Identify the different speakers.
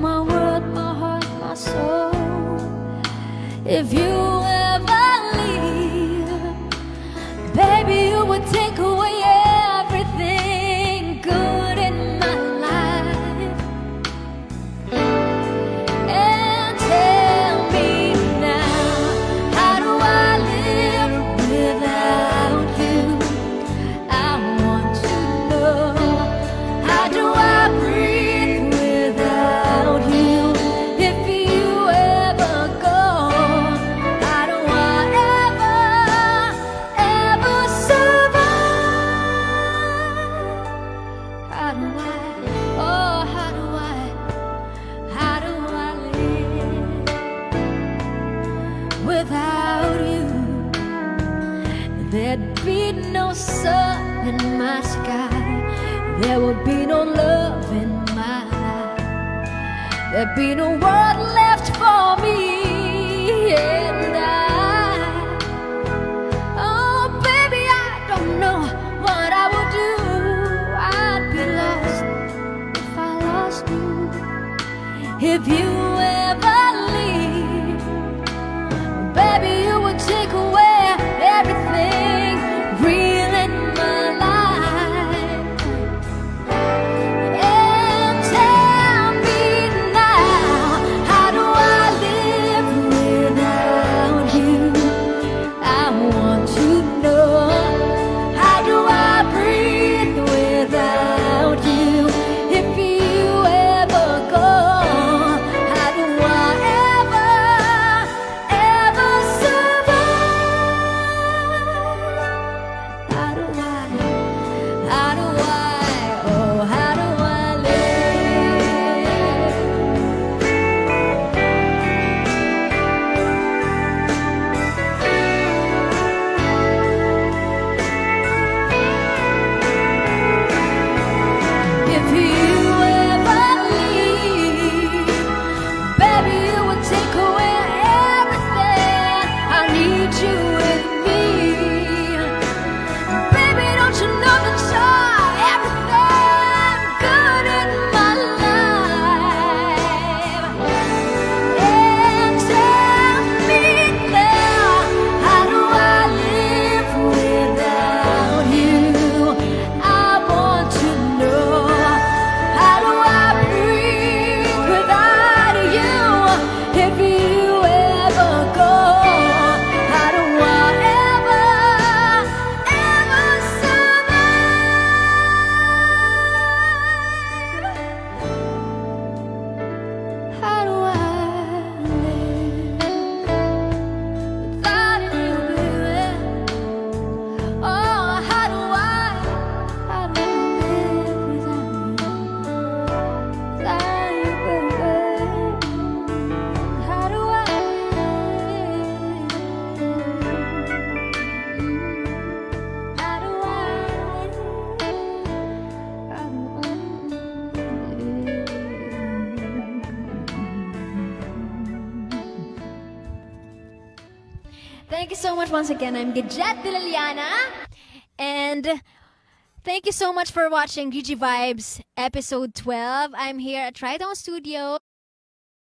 Speaker 1: my world, my heart, my soul. If you There'd be no sun in my sky. There would be no love in my life. There'd be no world left for me. with you.
Speaker 2: Thank you so much once again. I'm Gidget Dilaliana. And thank you so much for watching Gigi Vibes episode 12. I'm here at Tridon Studio.